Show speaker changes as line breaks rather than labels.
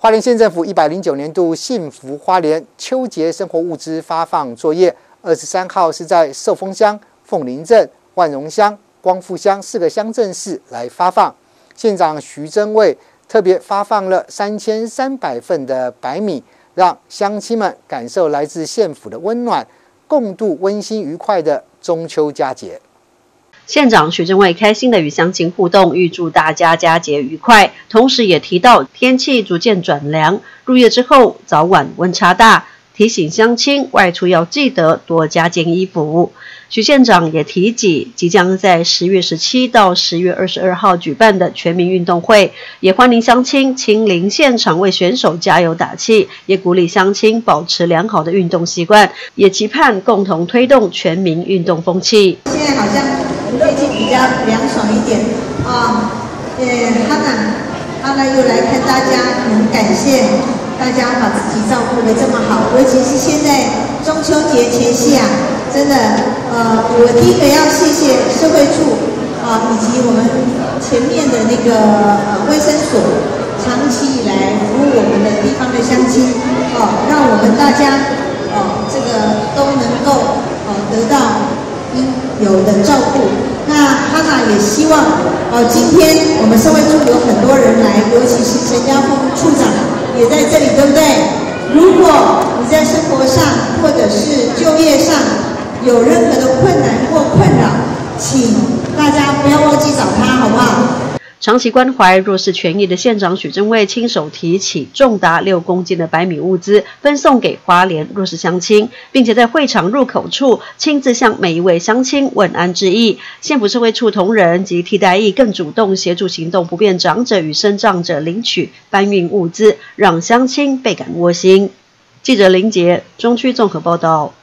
花莲县政府一百零九年度幸福花莲秋节生活物资发放作业，二十三号是在寿丰乡、凤林镇、万荣乡、光复乡四个乡镇市来发放。县长徐祯卫特别发放了三千三百份的白米，让乡亲们感受来自县府的温暖，共度温馨愉快的中秋佳节。
县长徐正伟开心的与乡亲互动，预祝大家佳节愉快。同时也提到天气逐渐转凉，入夜之后早晚温差大，提醒乡亲外出要记得多加件衣服。徐县长也提及即将在十月十七到十月二十二号举办的全民运动会，也欢迎乡亲亲临现场为选手加油打气，也鼓励乡亲保持良好的运动习惯，也期盼共同推动全民运动风气。
现在好像。最近比较凉爽一点。啊，呃，哈娜，哈娜又来看大家，很感谢大家把自己照顾的这么好，尤其是现在中秋节前夕啊，真的，呃，我第一个要谢谢社会处啊，以及我们前面的那个呃卫生所，长期以来服务我们的地方的乡亲，哦，让我们大家哦，这个都能够哦得到。应有的照顾，那哈娜也希望哦，今天我们社会处有很多人来，尤其是陈家峰处长也在这里，对不对？如果你在生活上或者是就业上有任何的困难或困扰，请大家不要忘记找他，好不好？
长期关怀弱势权益的县长许正卫亲手提起重达六公斤的白米物资，分送给花莲弱势乡亲，并且在会场入口处亲自向每一位乡亲问安致意。县府社会处同仁及替代役更主动协助行动不便长者与身障者领取搬运物资，让乡亲倍感窝心。记者林杰中区综合报道。